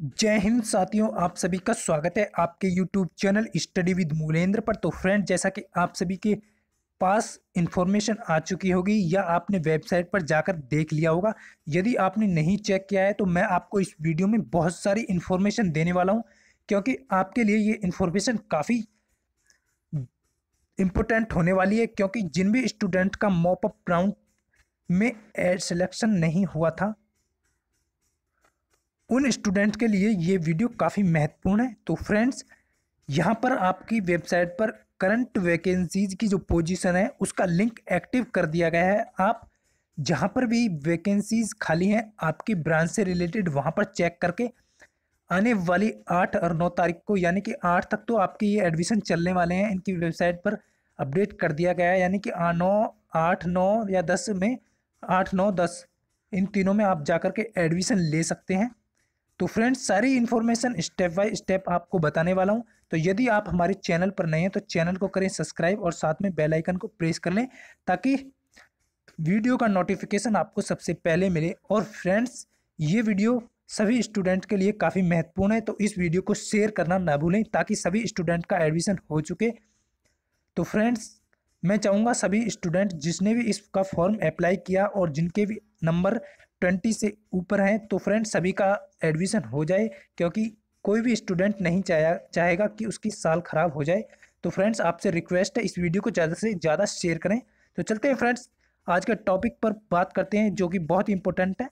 जय हिंद साथियों, आप सभी का स्वागत है आपके YouTube channel study with Moolendra पर। तो फ्रेंड जैसा कि आप सभी के पास इन्फॉर्मेशन आ चुकी होगी या आपने वेबसाइट पर जाकर देख लिया होगा, यदि आपने नहीं चेक किया है तो मैं आपको इस वीडियो में बहुत सारी इन्फॉर्मेशन देने वाला हूँ, क्योंकि आपके लिए ये इन्फॉर्मेशन काफ़ी इम्पोर्टेंट होने वाली है, क्योंकि जिन भी स्टूडेंट का मॉपअप राउंड में सिलेक्शन नहीं हुआ था उन स्टूडेंट के लिए ये वीडियो काफ़ी महत्वपूर्ण है। तो फ्रेंड्स, यहाँ पर आपकी वेबसाइट पर करंट वैकेंसीज की जो पोजीशन है, उसका लिंक एक्टिव कर दिया गया है। आप जहाँ पर भी वैकेंसीज खाली हैं, आपकी ब्रांच से रिलेटेड वहाँ पर चेक करके आने वाली आठ और नौ तारीख को, यानी कि आठ तक तो आपके ये एडमिशन चलने वाले हैं, इनकी वेबसाइट पर अपडेट कर दिया गया है। यानी कि नौ, आठ, नौ या दस में, आठ, नौ, दस, इन तीनों में आप जाकर के एडमिशन ले सकते हैं। तो फ्रेंड्स सारी इन्फॉर्मेशन स्टेप बाय स्टेप आपको बताने वाला हूँ। तो यदि आप हमारे चैनल पर नए हैं तो चैनल को करें सब्सक्राइब और साथ में बेल आइकन को प्रेस कर लें ताकि वीडियो का नोटिफिकेशन आपको सबसे पहले मिले। और फ्रेंड्स ये वीडियो सभी स्टूडेंट के लिए काफ़ी महत्वपूर्ण है तो इस वीडियो को शेयर करना ना भूलें ताकि सभी स्टूडेंट का एडमिशन हो चुके। तो फ्रेंड्स मैं चाहूँगा सभी स्टूडेंट जिसने भी इसका फॉर्म अप्लाई किया और जिनके भी नंबर ट्वेंटी से ऊपर हैं तो फ्रेंड सभी का एडमिशन हो जाए, क्योंकि कोई भी स्टूडेंट नहीं चाहे, चाहेगा कि उसकी साल ख़राब हो जाए। तो फ्रेंड्स आपसे रिक्वेस्ट है, इस वीडियो को ज़्यादा से ज़्यादा शेयर करें। तो चलते हैं फ्रेंड्स आज के टॉपिक पर बात करते हैं, जो कि बहुत इंपॉर्टेंट है।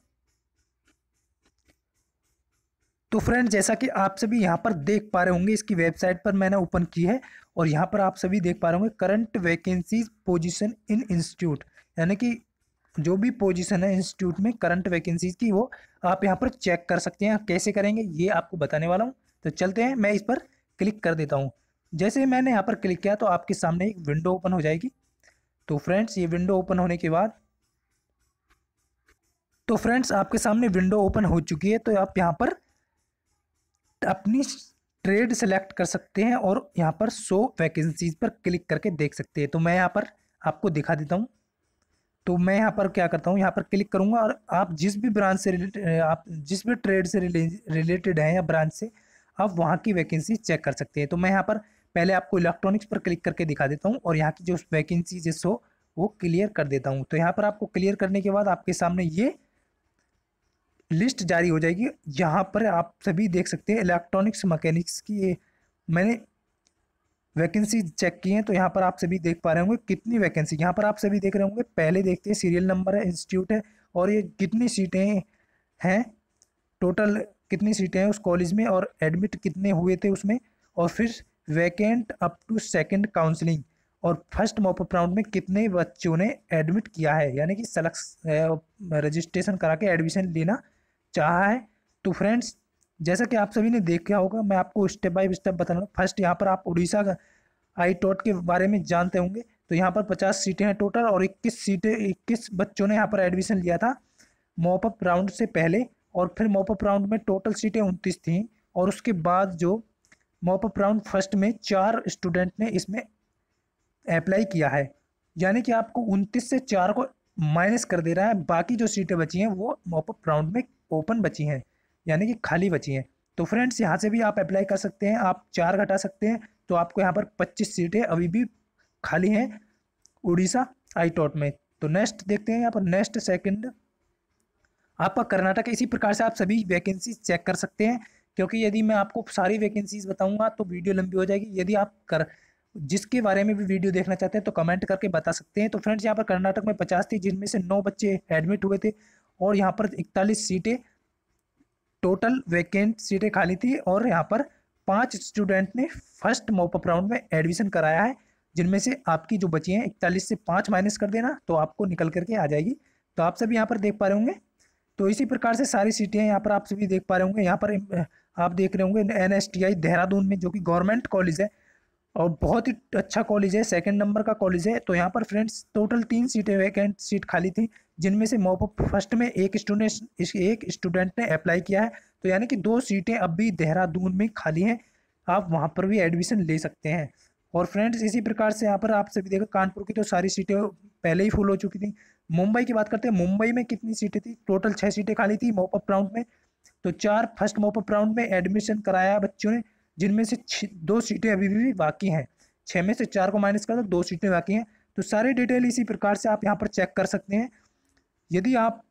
तो फ्रेंड जैसा कि आप सभी यहाँ पर देख पा रहे होंगे, इसकी वेबसाइट पर मैंने ओपन की है, और यहाँ पर आप सभी देख पा रहे होंगे current vacancies position in institute यानी कि जो भी पोजीशन है इंस्टीट्यूट में करंट वैकेंसीज की, वो आप यहाँ पर चेक कर सकते हैं। कैसे करेंगे, ये आपको बताने वाला हूँ। तो चलते हैं, मैं इस पर क्लिक कर देता हूँ। जैसे मैंने यहाँ पर क्लिक किया तो आपके सामने एक विंडो ओपन हो जाएगी। तो फ्रेंड्स ये विंडो ओपन होने के बाद तो फ्रेंड्स आपके सामने विंडो ओपन हो चुकी है तो आप यहाँ पर अपनी ट्रेड सेलेक्ट कर सकते हैं और यहाँ पर शो वैकेंसीज पर क्लिक करके देख सकते हैं। तो मैं यहाँ पर आपको दिखा देता हूँ। तो मैं यहाँ पर क्या करता हूँ, यहाँ पर क्लिक करूँगा और आप जिस भी ब्रांच से रिलेटेड आप जिस भी ट्रेड से रिलेटेड हैं या ब्रांच से, आप वहाँ की वैकेंसी चेक कर सकते हैं। तो मैं यहाँ पर पहले आपको इलेक्ट्रॉनिक्स पर क्लिक करके दिखा देता हूँ और यहाँ की जो वैकेंसी जिस हो, वो क्लियर कर देता हूँ। तो यहाँ पर आपको क्लियर करने के बाद आपके सामने ये लिस्ट जारी हो जाएगी। यहाँ पर आप सभी देख सकते हैं इलेक्ट्रॉनिक्स मैकेनिक्स की ये, मैंने वैकेंसी चेक की हैं तो यहाँ पर आप सभी देख पा रहे होंगे कितनी वैकेंसी। यहाँ पर आप सभी देख रहे होंगे, पहले देखते हैं, सीरियल नंबर है, इंस्टीट्यूट है, और ये कितनी सीटें हैं, टोटल कितनी सीटें हैं उस कॉलेज में, और एडमिट कितने हुए थे उसमें, और फिर vacant up to second counselling, और फ़र्स्ट मॉपअप राउंड में कितने बच्चों ने एडमिट किया है, यानी कि सेलेक्ट रजिस्ट्रेशन करा के एडमिशन लेना चाहा है तो फ्रेंड्स जैसा कि आप सभी ने देखा होगा, मैं आपको स्टेप बाय स्टेप बताऊँगा फ़र्स्ट यहाँ पर आप उड़ीसा का आई टॉट के बारे में जानते होंगे। तो यहाँ पर पचास सीटें हैं टोटल और इक्कीस सीटें, इक्कीस बच्चों ने यहाँ पर एडमिशन लिया था मॉपअप राउंड से पहले और फिर मॉपअप राउंड में टोटल सीटें उनतीस थीं और उसके बाद जो मॉपअप राउंड फ़र्स्ट में चार स्टूडेंट ने इसमें अप्लाई किया है। यानी कि आपको उनतीस से चार को माइनस कर दे रहा है, बाकी जो सीटें बची हैं वो मॉपअप राउंड में ओपन बची हैं। यानी कि खाली बची हैं। तो फ्रेंड्स यहाँ से भी आप अप्लाई कर सकते हैं, आप चार घटा सकते हैं तो आपको यहाँ पर पच्चीस सीटें अभी भी खाली हैं उड़ीसा आई टॉट में। तो नेक्स्ट देखते हैं यहाँ पर नेक्स्ट सेकंड आपका कर्नाटक, इसी प्रकार से आप सभी वैकेंसी चेक कर सकते हैं, क्योंकि यदि मैं आपको सारी वैकेंसीज बताऊँगा तो वीडियो लंबी हो जाएगी। यदि आप कर, जिसके बारे में भी वीडियो देखना चाहते हैं तो कमेंट करके बता सकते हैं। तो फ्रेंड्स यहाँ पर कर्नाटक में पचास थी, जिनमें से नौ बच्चे एडमिट हुए थे, और यहाँ पर इकतालीस सीटें टोटल वैकेंट सीटें खाली थी और यहाँ पर पाँच स्टूडेंट ने फ़र्स्ट मोपअप राउंड में एडमिशन कराया है, जिनमें से आपकी जो बची हैं इकतालीस से पाँच माइनस कर देना तो आपको निकल करके आ जाएगी। तो आप सभी यहाँ पर देख पा रहे होंगे। तो इसी प्रकार से सारी सीटें यहाँ पर आप सभी देख पा रहे होंगे। यहाँ पर आप देख रहे होंगे एन देहरादून में, जो कि गवर्नमेंट कॉलेज है और बहुत ही अच्छा कॉलेज है सेकंड नंबर का कॉलेज है। तो यहाँ पर फ्रेंड्स टोटल तीन सीटें वैकेंट सीट खाली थी, जिनमें से मॉपअप फ़र्स्ट में एक स्टूडेंट एक स्टूडेंट ने अप्लाई किया है। तो यानी कि दो सीटें अब भी देहरादून में खाली हैं। आप वहाँ पर भी एडमिशन ले सकते हैं। और फ्रेंड्स इसी प्रकार से यहाँ पर आप सभी देखो, कानपुर की तो सारी सीटें पहले ही फुल हो चुकी थी। मुंबई की बात करते हैं, मुंबई में कितनी सीटें थी? टोटल छः सीटें खाली थी मॉपअप राउंड में। तो चार फ़र्स्ट मॉपअप राउंड में एडमिशन कराया बच्चों ने। जिनमें से दो सीटें अभी भी बाकी हैं। छः में से चार को माइनस कर दो दो सीटें बाकी हैं। तो सारी डिटेल इसी प्रकार से आप यहाँ पर चेक कर सकते हैं। यदि आप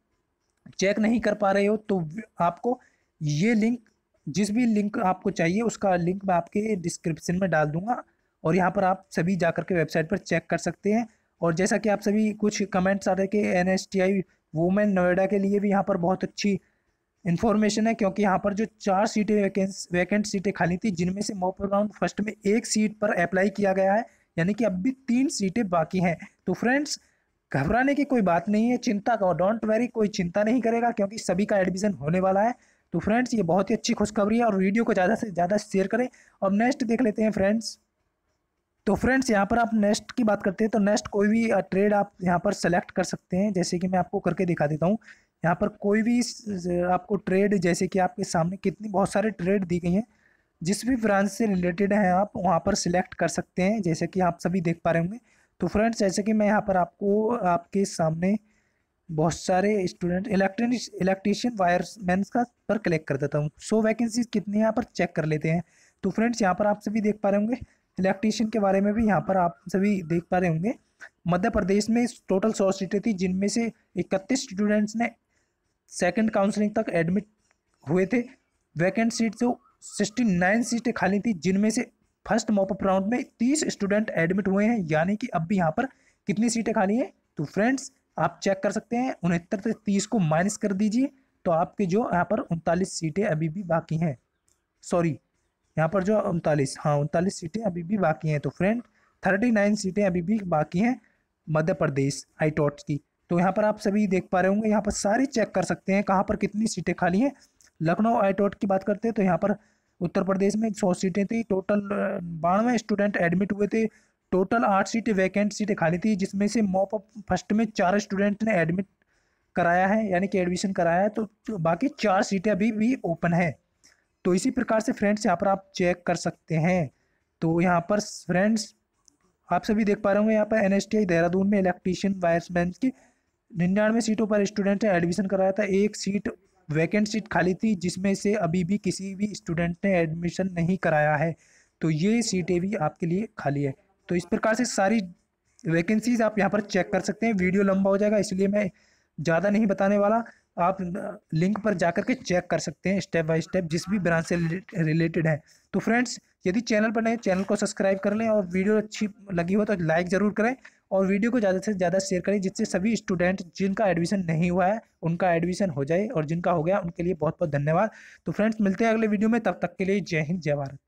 चेक नहीं कर पा रहे हो तो आपको ये लिंक जिस भी लिंक आपको चाहिए, उसका लिंक मैं आपके डिस्क्रिप्शन में डाल दूँगा और यहाँ पर आप सभी जा कर के वेबसाइट पर चेक कर सकते हैं। और जैसा कि आप सभी कुछ कमेंट्स आ रहे कि N S T I women Noida के लिए भी यहाँ पर बहुत अच्छी इन्फॉर्मेशन है, क्योंकि यहाँ पर जो चार सीटें वैकेंस वैकेंट सीटें खाली थी, जिनमें से मॉप राउंड फ़र्स्ट में एक सीट पर अप्लाई किया गया है, यानी कि अब भी तीन सीटें बाकी हैं। तो फ्रेंड्स घबराने की कोई बात नहीं है, चिंता का डोंट वेरी कोई चिंता नहीं करेगा, क्योंकि सभी का एडमिशन होने वाला है। तो फ्रेंड्स ये बहुत ही अच्छी खुशखबरी है, और वीडियो को ज़्यादा से ज़्यादा शेयर करें। और नेक्स्ट देख लेते हैं फ्रेंड्स तो फ्रेंड्स, यहाँ पर आप नेक्स्ट की बात करते हैं तो नेक्स्ट कोई भी ट्रेड आप यहाँ पर सेलेक्ट कर सकते हैं, जैसे कि मैं आपको करके दिखा देता हूँ। यहाँ पर कोई भी आपको ट्रेड जैसे कि आपके सामने कितनी, बहुत सारे ट्रेड दी गई हैं। जिस भी ब्रांच से रिलेटेड हैं आप, वहाँ पर सिलेक्ट कर सकते हैं, जैसे कि आप सभी देख पा रहे होंगे। तो फ्रेंड्स, जैसे कि मैं यहाँ पर आपको, आपके सामने बहुत सारे स्टूडेंट इलेक्ट्रॉनिक इलेक्ट्रीशियन वायरमैन का पर क्लिक कर देता हूँ। सो वैकेंसीज कितनी यहाँ पर चेक कर लेते हैं। तो फ्रेंड्स, यहाँ पर आप सभी देख पा रहे होंगे इलेक्ट्रीशियन के बारे में भी यहाँ पर आप सभी देख पा रहे होंगे। मध्य प्रदेश में टोटल सौ सीटें थी, जिनमें से इकतीस स्टूडेंट्स ने सेकंड काउंसलिंग तक एडमिट हुए थे। वैकेंट सीट जो सिक्सटी नाइन सीटें खाली थी, जिनमें से फ़र्स्ट मॉपअप राउंड में तीस स्टूडेंट एडमिट हुए हैं। यानी कि अब भी यहाँ पर कितनी सीटें खाली हैं? तो फ्रेंड्स आप चेक कर सकते हैं, उनहत्तर से तीस को माइनस कर दीजिए तो आपके जो यहाँ पर उनतालीस सीटें अभी भी बाकी हैं। सॉरी यहाँ पर जो उनतालीस हाँ उनतालीस सीटें अभी भी बाकी हैं। तो फ्रेंड थर्टी नाइन सीटें अभी भी बाकी हैं मध्य प्रदेश आई की। तो यहाँ पर आप सभी देख पा रहे होंगे, यहाँ पर सारी चेक कर सकते हैं कहाँ पर कितनी सीटें खाली हैं। लखनऊ आई की बात करते हैं तो यहाँ पर उत्तर प्रदेश में सौ सीटें थी टोटल बानवे स्टूडेंट एडमिट हुए थे। टोटल आठ सीटें वैकेंट सीटें खाली थी, जिसमें से मॉप फ़र्स्ट में चार स्टूडेंट ने एडमिट कराया है, यानी कि एडमिशन कराया है। तो बाकी चार सीटें अभी भी ओपन है। तो इसी प्रकार से फ्रेंड्स यहाँ पर आप चेक कर सकते हैं। तो यहाँ पर फ्रेंड्स आप सभी देख पा रहे होंगे यहाँ पर एन देहरादून में इलेक्ट्रीशियन वायरसमैन की निन्यानवे सीटों पर स्टूडेंट ने एडमिशन कराया था। एक सीट वैकेंट सीट खाली थी, जिसमें से अभी भी किसी भी स्टूडेंट ने एडमिशन नहीं कराया है। तो ये सीटें भी आपके लिए खाली है। तो इस प्रकार से सारी वैकेंसीज आप यहाँ पर चेक कर सकते हैं। वीडियो लंबा हो जाएगा, इसलिए मैं ज़्यादा नहीं बताने वाला। आप लिंक पर जाकर के चेक कर सकते हैं स्टेप बाय स्टेप जिस भी ब्रांच से रिलेटेड है। तो फ्रेंड्स यदि चैनल पर नए चैनल को सब्सक्राइब कर लें और वीडियो अच्छी लगी हो तो लाइक ज़रूर करें और वीडियो को ज़्यादा से ज़्यादा शेयर करें जिससे सभी स्टूडेंट जिनका एडमिशन नहीं हुआ है, उनका एडमिशन हो जाए और जिनका हो गया, उनके लिए बहुत बहुत धन्यवाद। तो फ्रेंड्स मिलते हैं अगले वीडियो में, तब तक के लिए जय हिंद, जय भारत।